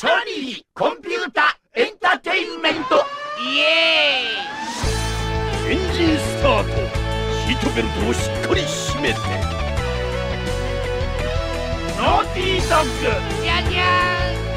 ソニーコンピュータエンターテインメント。イエーイ。エンジンスタート。シートベルトをしっかり締めて。ノーティードッグじャじャー。